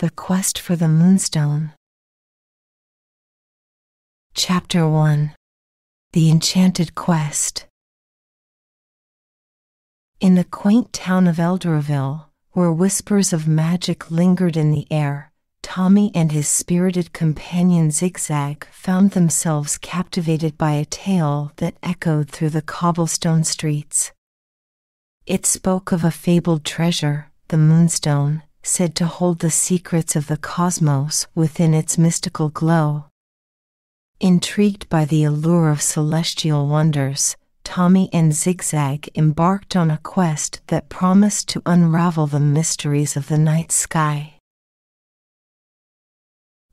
The Quest for the Moonstone. Chapter 1 The Enchanted Quest. In the quaint town of Eldoraville, where whispers of magic lingered in the air, Tommy and his spirited companion Zigzag found themselves captivated by a tale that echoed through the cobblestone streets. It spoke of a fabled treasure, the Moonstone, said to hold the secrets of the cosmos within its mystical glow. Intrigued by the allure of celestial wonders, Tommy and Zigzag embarked on a quest that promised to unravel the mysteries of the night sky.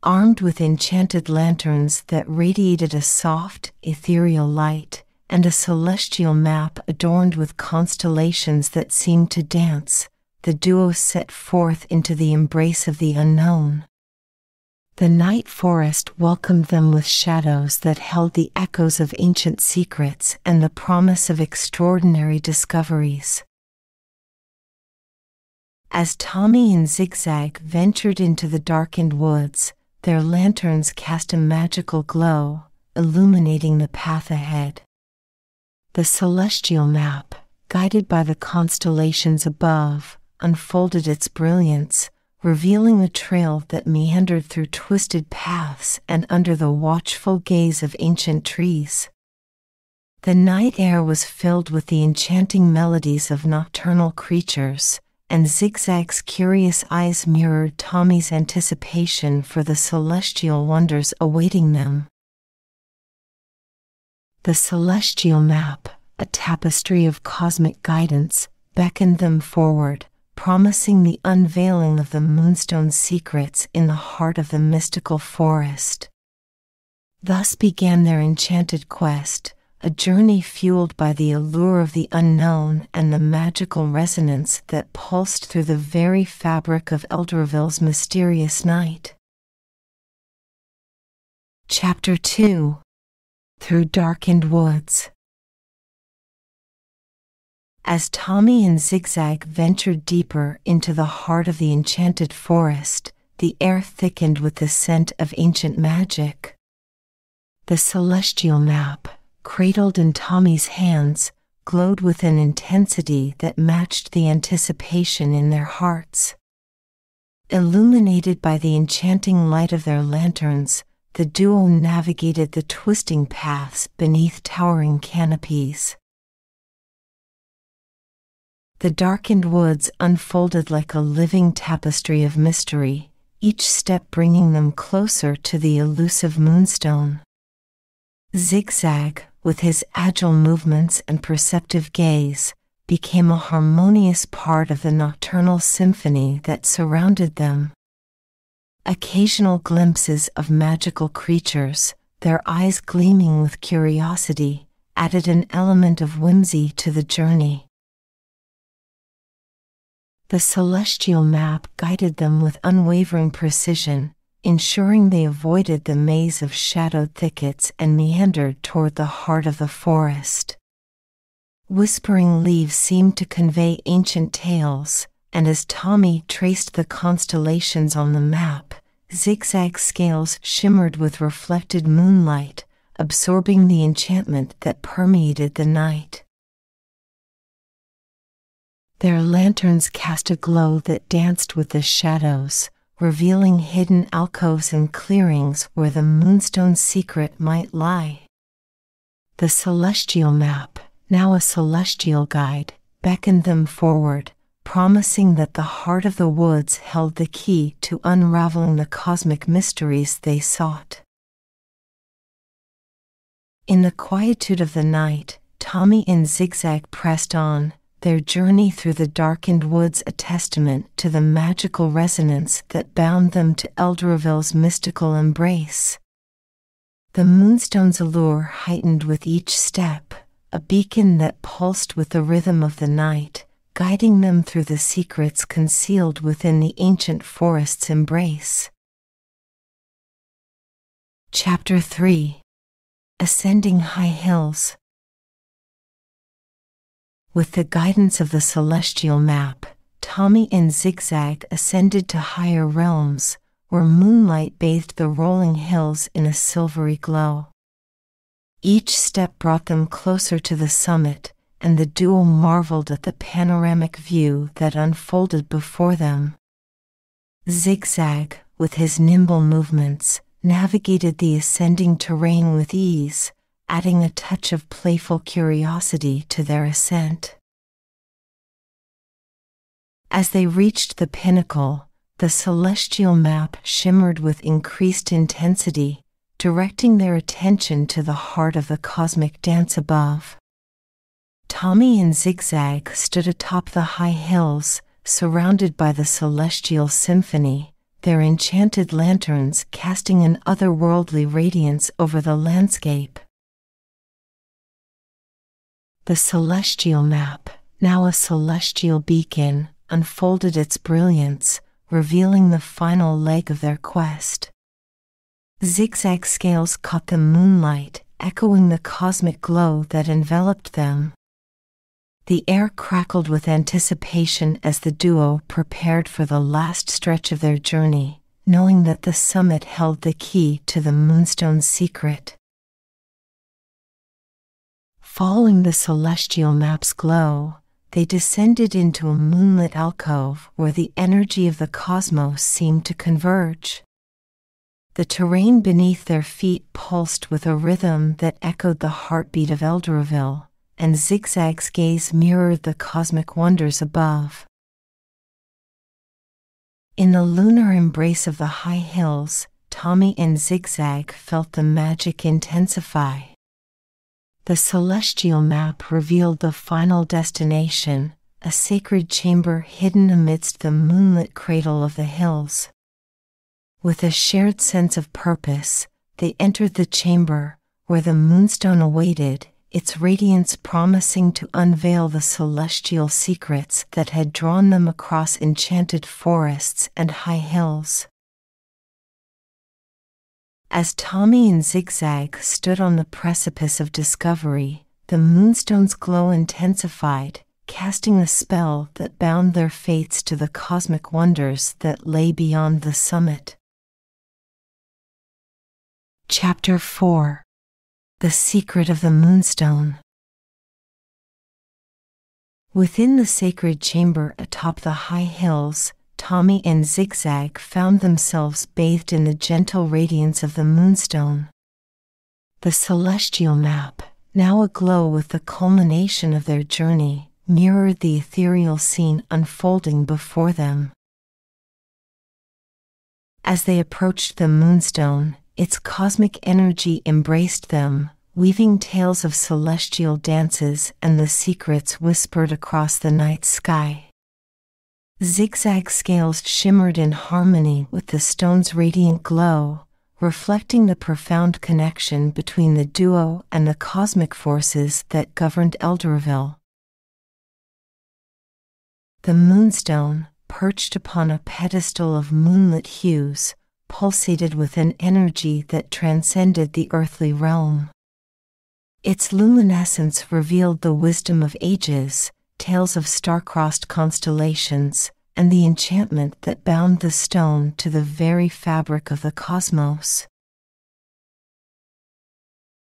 Armed with enchanted lanterns that radiated a soft, ethereal light, and a celestial map adorned with constellations that seemed to dance, the duo set forth into the embrace of the unknown. The night forest welcomed them with shadows that held the echoes of ancient secrets and the promise of extraordinary discoveries. As Tommy and Zigzag ventured into the darkened woods, their lanterns cast a magical glow, illuminating the path ahead. The celestial map, guided by the constellations above, unfolded its brilliance, revealing the trail that meandered through twisted paths and under the watchful gaze of ancient trees. The night air was filled with the enchanting melodies of nocturnal creatures, and Zigzag's curious eyes mirrored Tommy's anticipation for the celestial wonders awaiting them. The celestial map, a tapestry of cosmic guidance, beckoned them forward, promising the unveiling of the moonstone's secrets in the heart of the mystical forest. Thus began their enchanted quest, a journey fueled by the allure of the unknown and the magical resonance that pulsed through the very fabric of Eldoraville's mysterious night. Chapter 2 Through Darkened Woods as Tommy and Zigzag ventured deeper into the heart of the enchanted forest, the air thickened with the scent of ancient magic. The celestial map, cradled in Tommy's hands, glowed with an intensity that matched the anticipation in their hearts. Illuminated by the enchanting light of their lanterns, the duo navigated the twisting paths beneath towering canopies. The darkened woods unfolded like a living tapestry of mystery, each step bringing them closer to the elusive moonstone. Zigzag, with his agile movements and perceptive gaze, became a harmonious part of the nocturnal symphony that surrounded them. Occasional glimpses of magical creatures, their eyes gleaming with curiosity, added an element of whimsy to the journey. The celestial map guided them with unwavering precision, ensuring they avoided the maze of shadowed thickets and meandered toward the heart of the forest. Whispering leaves seemed to convey ancient tales, and as Tommy traced the constellations on the map, zigzag scales shimmered with reflected moonlight, absorbing the enchantment that permeated the night. Their lanterns cast a glow that danced with the shadows, revealing hidden alcoves and clearings where the moonstone's secret might lie. The celestial map, now a celestial guide, beckoned them forward, promising that the heart of the woods held the key to unraveling the cosmic mysteries they sought. In the quietude of the night, Tommy and Zigzag pressed on, their journey through the darkened woods a testament to the magical resonance that bound them to Eldoraville's mystical embrace. The moonstone's allure heightened with each step, a beacon that pulsed with the rhythm of the night, guiding them through the secrets concealed within the ancient forest's embrace. Chapter 3 Ascending High Hills with the guidance of the celestial map, Tommy and Zigzag ascended to higher realms, where moonlight bathed the rolling hills in a silvery glow. Each step brought them closer to the summit, and the duo marveled at the panoramic view that unfolded before them. Zigzag, with his nimble movements, navigated the ascending terrain with ease, adding a touch of playful curiosity to their ascent. As they reached the pinnacle, the celestial map shimmered with increased intensity, directing their attention to the heart of the cosmic dance above. Tommy and Zigzag stood atop the high hills, surrounded by the celestial symphony, their enchanted lanterns casting an otherworldly radiance over the landscape. The celestial map, now a celestial beacon, unfolded its brilliance, revealing the final leg of their quest. Zigzag scales caught the moonlight, echoing the cosmic glow that enveloped them. The air crackled with anticipation as the duo prepared for the last stretch of their journey, knowing that the summit held the key to the moonstone's secret. Following the celestial map's glow, they descended into a moonlit alcove where the energy of the cosmos seemed to converge. The terrain beneath their feet pulsed with a rhythm that echoed the heartbeat of Elderville and Zigzag's gaze mirrored the cosmic wonders above. In the lunar embrace of the high hills, Tommy and Zigzag felt the magic intensify. The celestial map revealed the final destination, a sacred chamber hidden amidst the moonlit cradle of the hills. With a shared sense of purpose, they entered the chamber, where the moonstone awaited, its radiance promising to unveil the celestial secrets that had drawn them across enchanted forests and high hills. As Tommy and Zigzag stood on the precipice of discovery, the moonstone's glow intensified, casting a spell that bound their fates to the cosmic wonders that lay beyond the summit. Chapter 4 the Secret of the Moonstone. Within the sacred chamber atop the high hills, Tommy and Zigzag found themselves bathed in the gentle radiance of the moonstone. The celestial map, now aglow with the culmination of their journey, mirrored the ethereal scene unfolding before them. As they approached the moonstone, its cosmic energy embraced them, weaving tales of celestial dances and the secrets whispered across the night sky. Zigzag scales shimmered in harmony with the stone's radiant glow, reflecting the profound connection between the duo and the cosmic forces that governed Elderville. The moonstone, perched upon a pedestal of moonlit hues, pulsated with an energy that transcended the earthly realm. Its luminescence revealed the wisdom of ages, tales of star-crossed constellations, and the enchantment that bound the stone to the very fabric of the cosmos.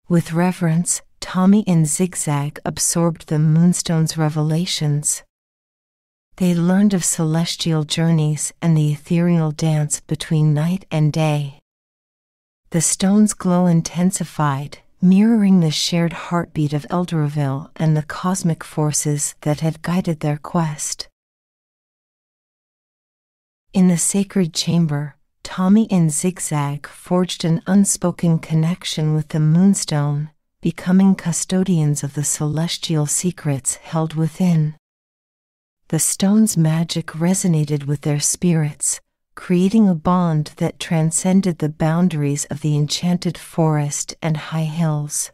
With reverence, Tommy and Zigzag absorbed the moonstone's revelations. They learned of celestial journeys and the ethereal dance between night and day. The stone's glow intensified, mirroring the shared heartbeat of Elderville and the cosmic forces that had guided their quest. In the sacred chamber, Tommy and Zigzag forged an unspoken connection with the moonstone, becoming custodians of the celestial secrets held within. The stone's magic resonated with their spirits, creating a bond that transcended the boundaries of the enchanted forest and high hills.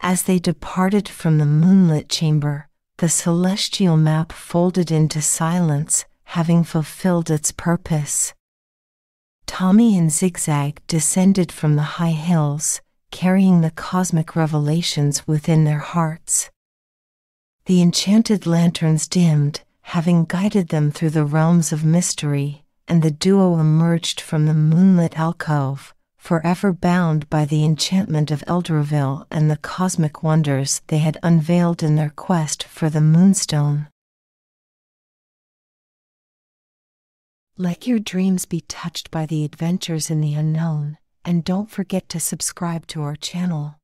As they departed from the moonlit chamber, the celestial map folded into silence, having fulfilled its purpose. Tommy and Zigzag descended from the high hills, carrying the cosmic revelations within their hearts. The enchanted lanterns dimmed, having guided them through the realms of mystery, and the duo emerged from the moonlit alcove, forever bound by the enchantment of Elderville and the cosmic wonders they had unveiled in their quest for the Moonstone. Let your dreams be touched by the adventures in the unknown, and don't forget to subscribe to our channel.